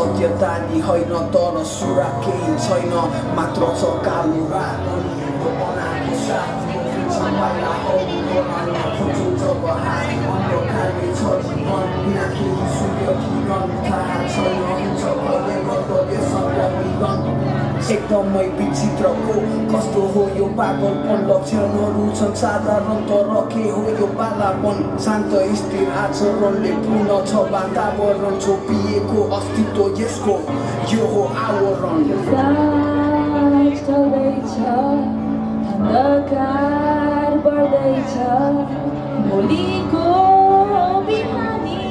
सत्यताली होइन तर सुरा केही छैन मात्र छ कालो एकदमै विचित्रको कस्तो हो यो पागलपन लक्षणहरू छन् साधारण तर के हो यो बालापन शान्त स्थिर आचरणले पूर्ण छ वातावरण छोपी को अस्तित्व यो हो आवरण अन्धकार बढ्दैछ को बिहानी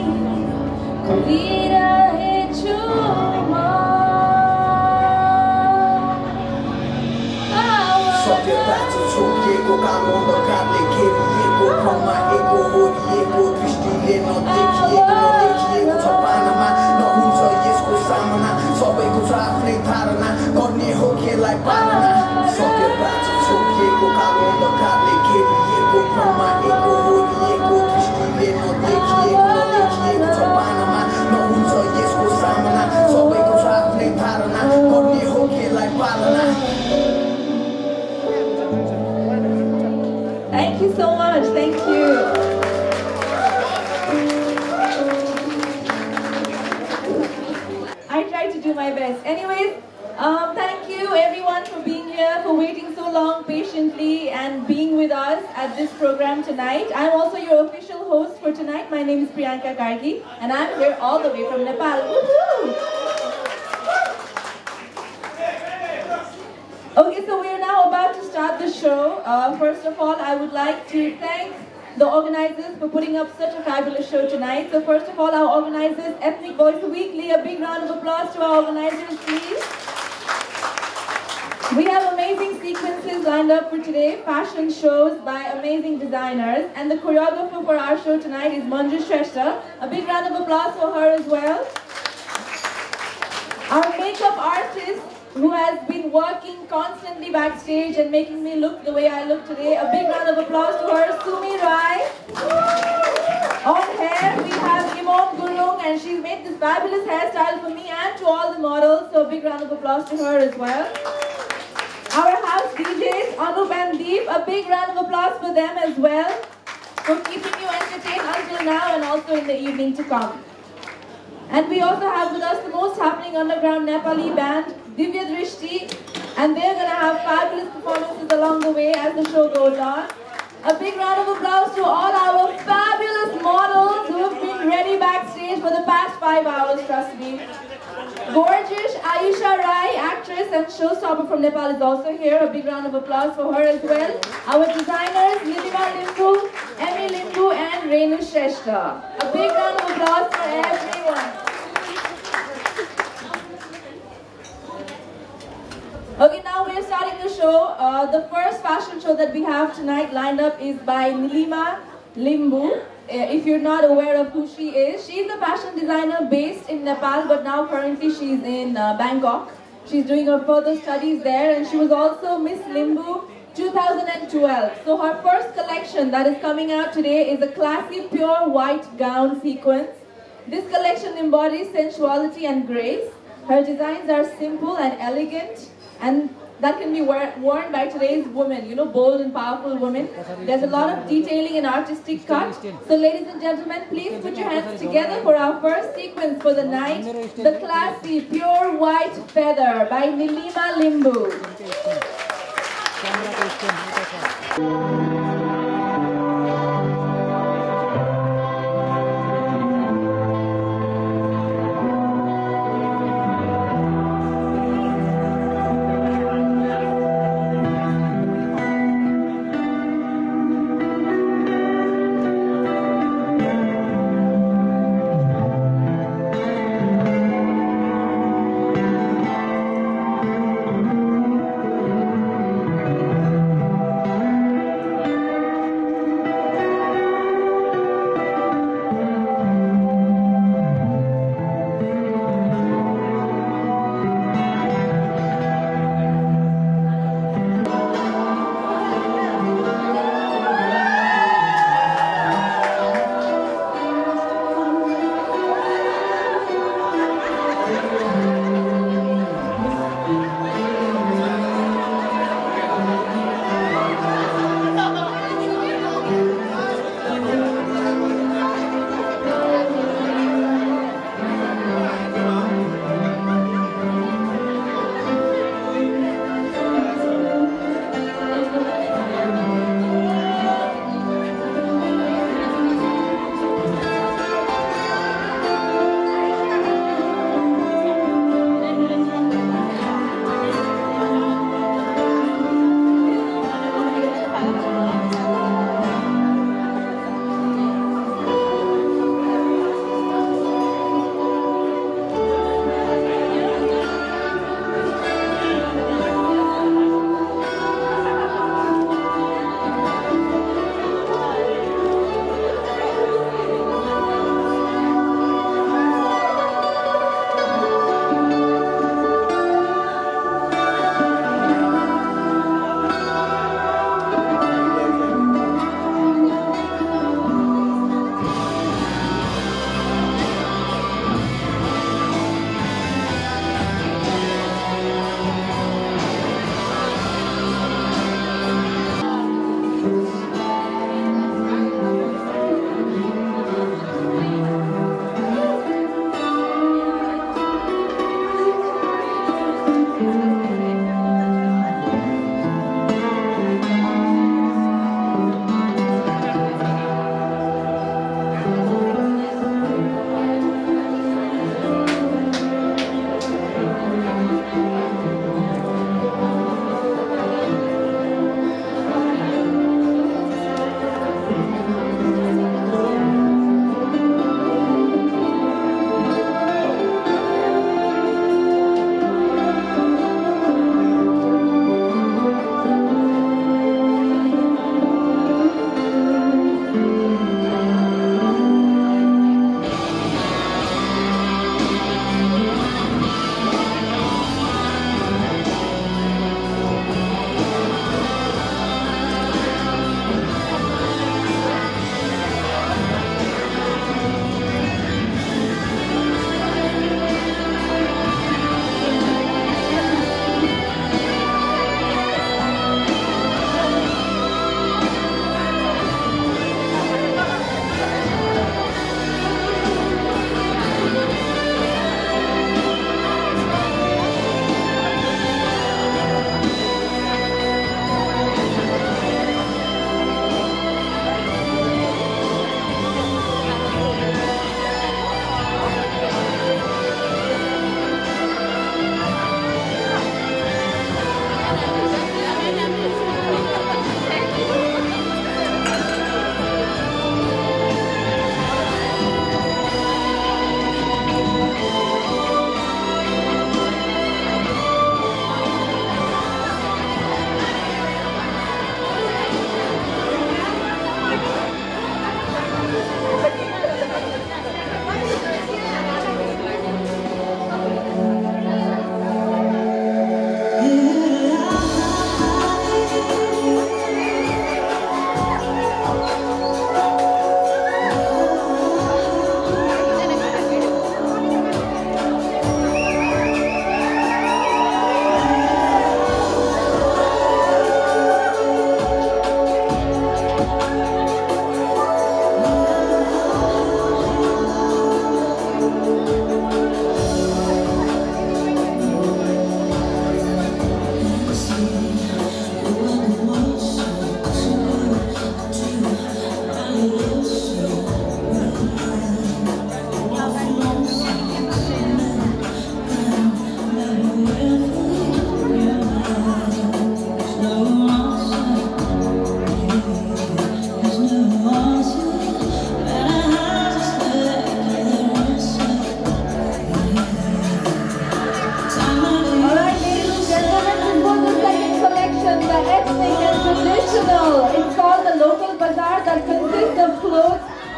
खोलिरहेछु सत्यता चाहिँ छोडिएको काम अन्धकारले घेरिएको ठाउँमा एको होरिएको दृष्टिले नदेखि at this program tonight. I'm also your official host for tonight. My name is Priyanka Karky and I'm here all the way from Nepal. Okay, so we are now about to start the show. Uh, first of all, I would like to thank the organizers for putting up such a fabulous show tonight. So first of all, our organizers, Ethnic Voice Weekly, a big round of applause to our organizers, please. We have amazing sequences lined up for today, fashion shows by amazing designers, and the choreographer for our show tonight is Manju Shrestha. A big round of applause for her as well. Our makeup artist who has been working constantly backstage and making me look the way I look today. A big round of applause to her, Sumi Rai. On hair, we have Imon Gurung and she's made this fabulous hairstyle for me and to all the models. So a big round of applause to her as well. Our house DJs, Anup and Deep, a big round of applause for them as well for keeping you entertained until now and also in the evening to come. And we also have with us the most happening underground Nepali band, Divya Drishti, and they're gonna have fabulous performances along the way as the show goes on. A big round of applause to all our fabulous models who have been ready backstage for the past five hours, trust me. Gorgeous Ayesha Rai, actress and showstopper from Nepal is also here. A big round of applause for her as well. Our designers, Nilima Limbu, Emmy Limbu and Renu Shrestha. A big round of applause for everyone. Okay, now we're starting the show. Uh, the first fashion show that we have tonight lined up is by Nilima Limbu. Uh, if you're not aware of who she is, she's a fashion designer based in Nepal, but now currently she's in uh, Bangkok. She's doing her further studies there, and she was also Miss Limbu 2012. So her first collection that is coming out today is a classy pure white gown sequence. This collection embodies sensuality and grace. Her designs are simple and elegant and that can be worn by today's women, you know, bold and powerful women. There's a lot of detailing and artistic cut. So ladies and gentlemen, please put your hands together for our first sequence for the night. The classy pure white feather by Nilima Limbu.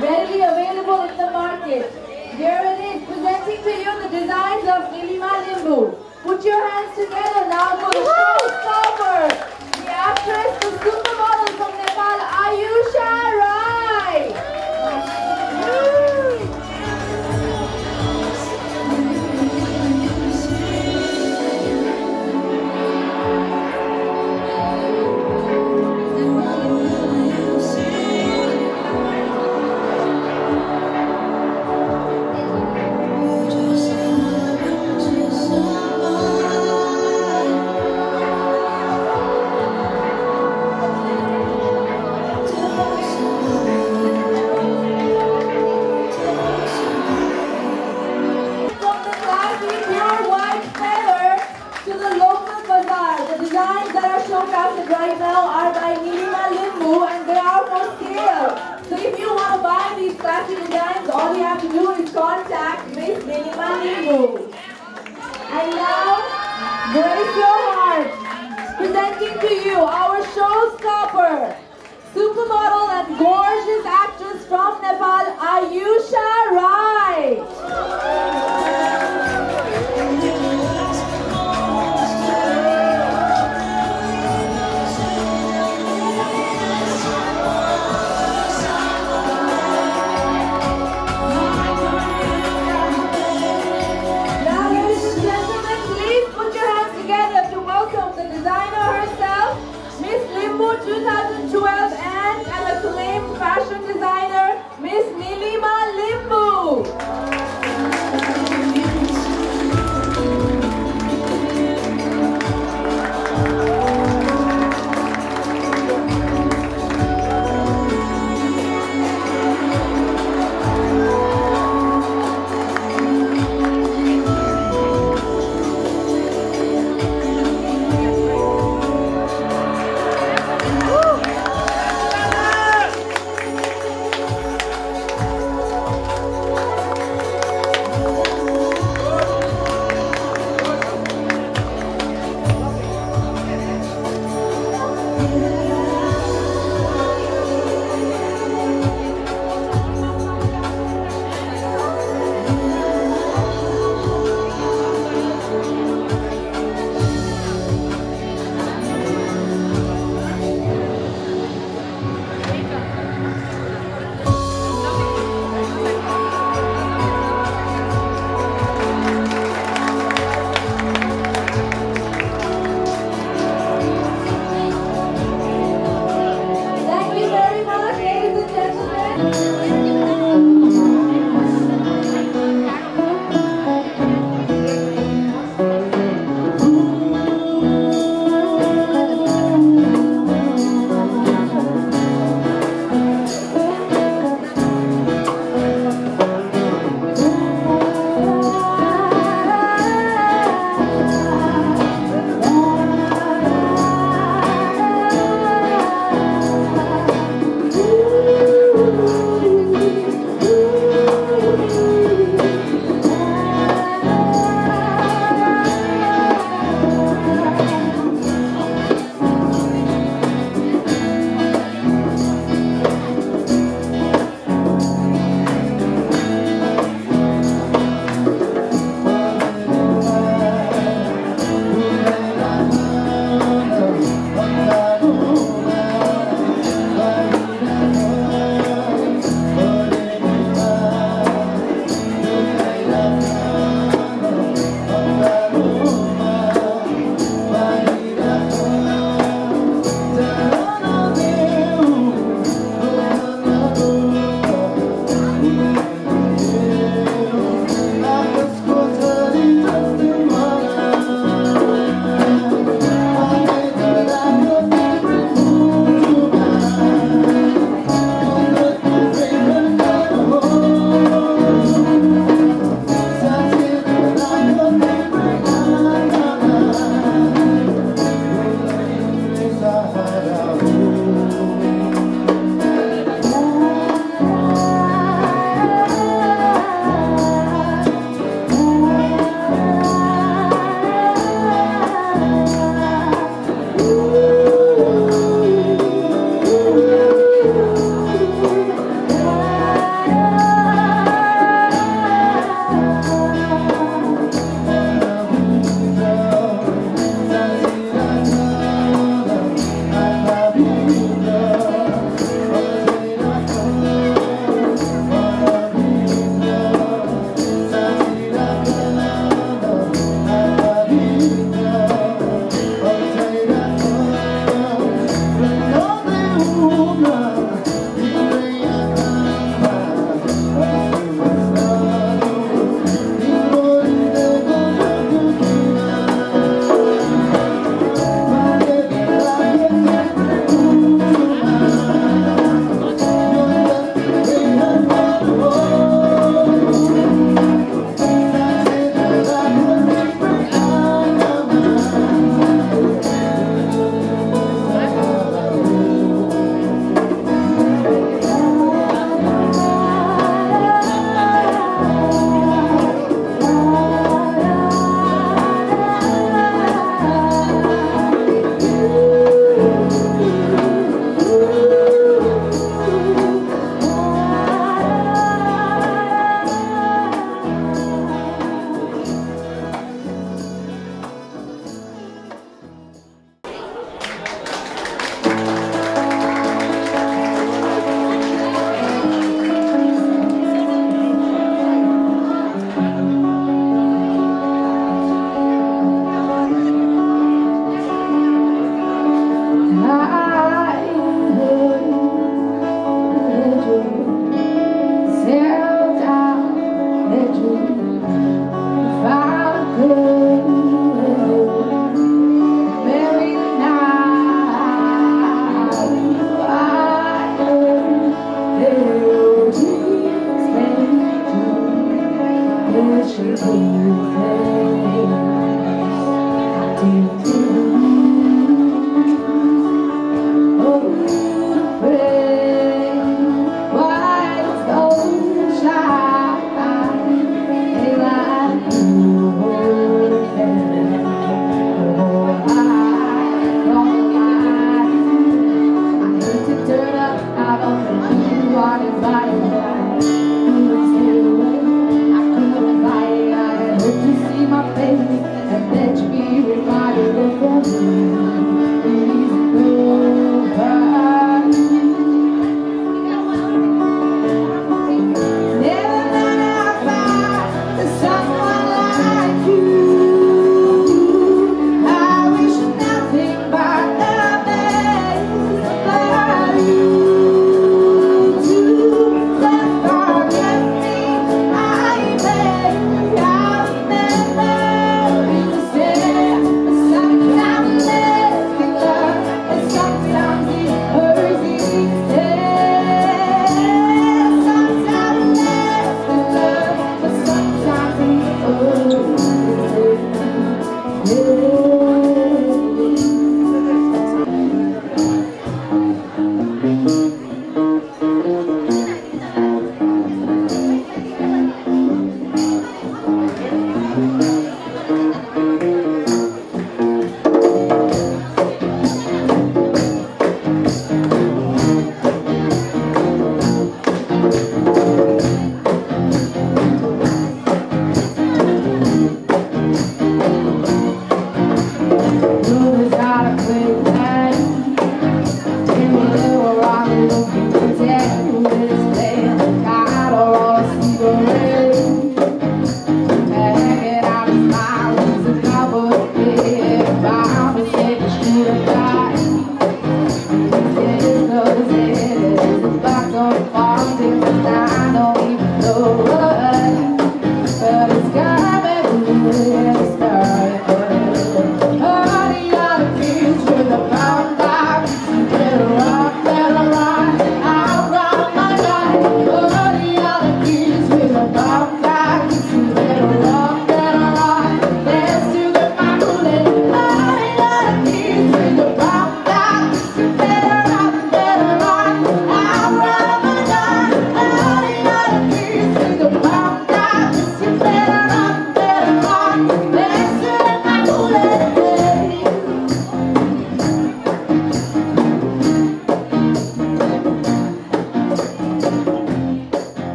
readily available in the market. Here it is, presenting to you the designs of Nilima Limbu. Put your hands together now for the showstopper, the actress, the supermodel from Nepal, Ayusha. Amen.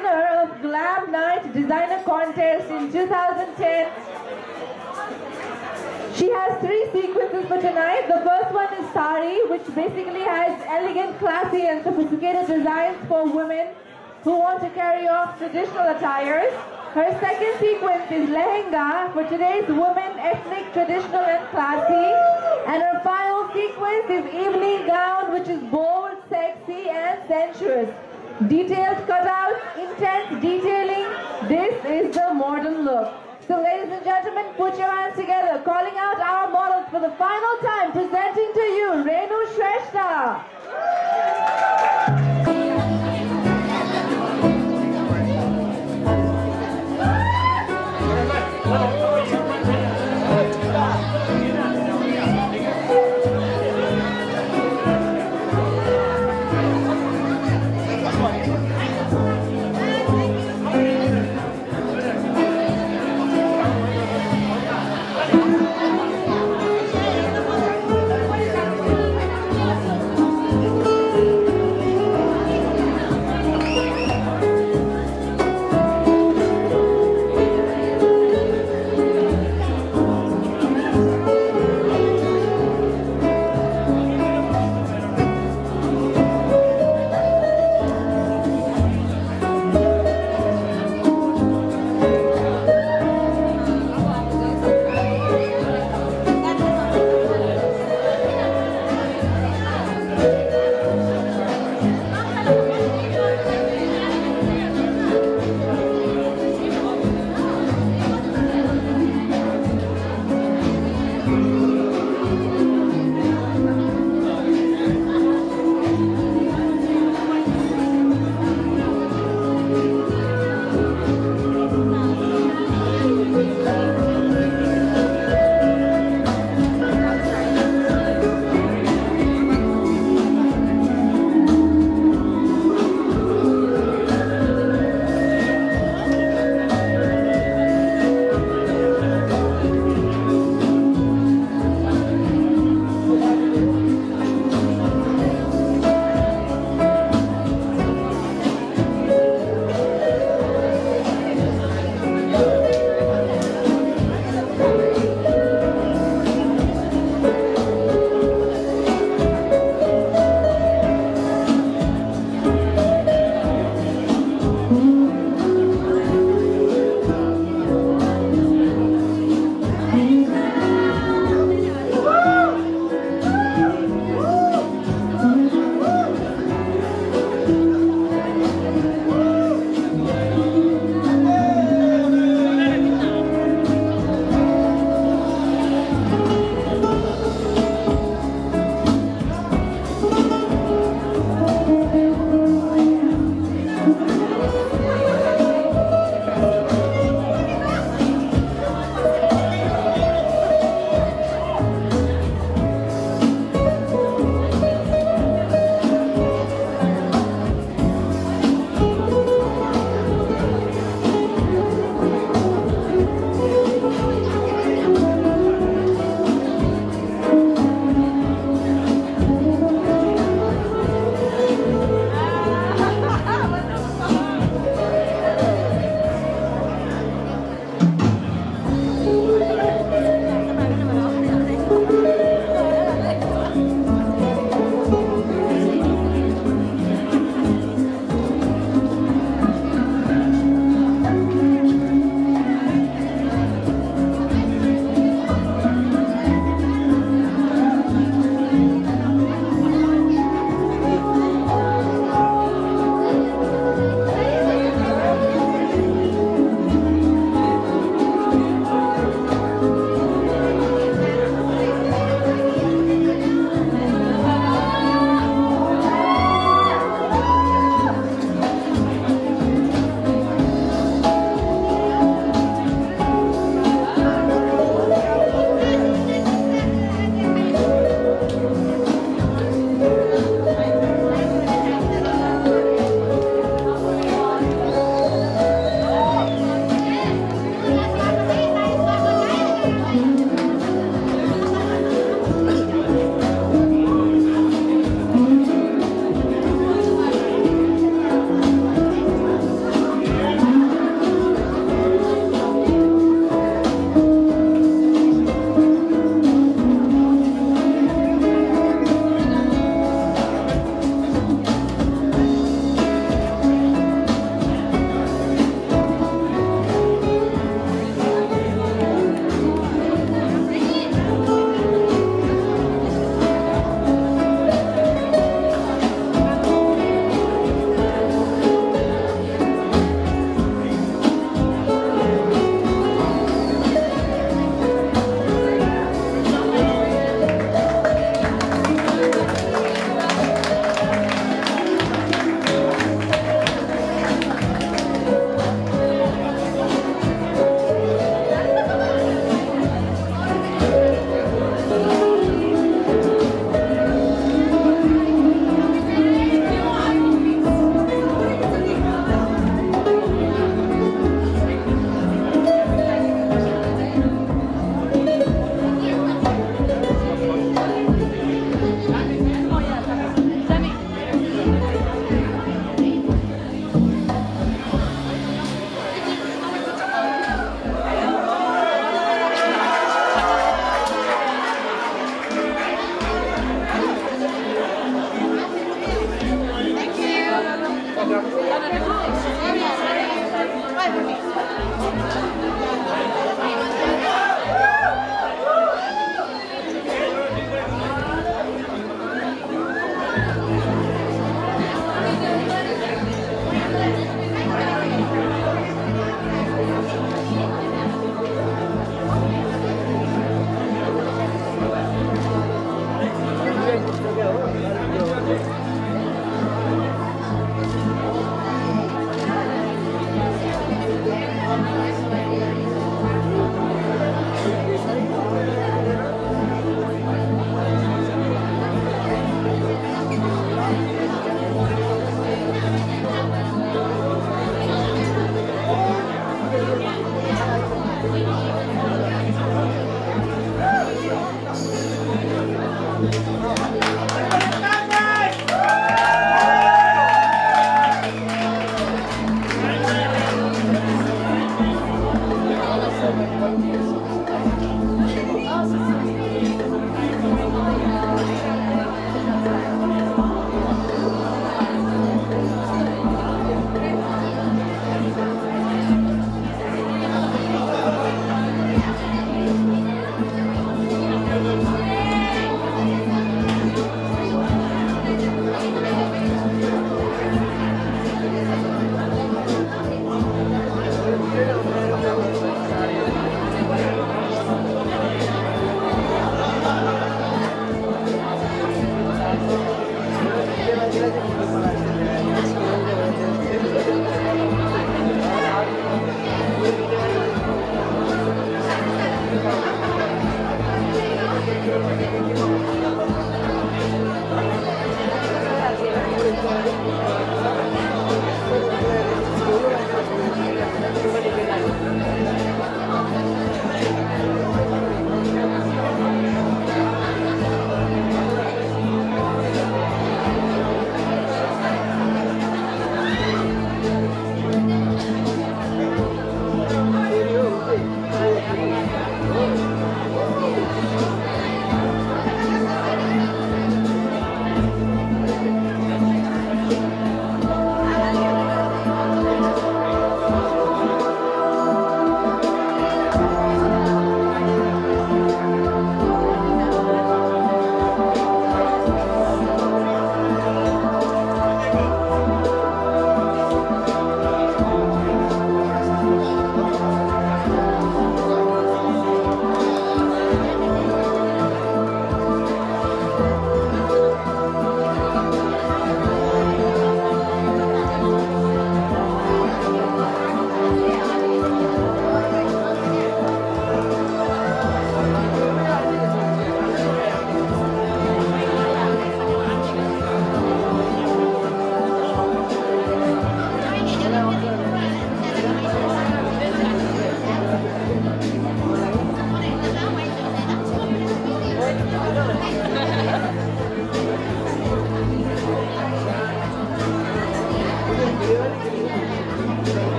Winner of Glam Night Designer Contest in 2010. She has three sequences for tonight. The first one is sari, which basically has elegant, classy, and sophisticated designs for women who want to carry off traditional attires. Her second sequence is lehenga for today's women, ethnic, traditional, and classy. And her final sequence is evening gown, which is bold, sexy, and sensuous. Detailed cutouts, intense detailing. This is the modern look. So ladies and gentlemen, put your hands together, calling out our models for the final time, presenting to you Renu Shrestha.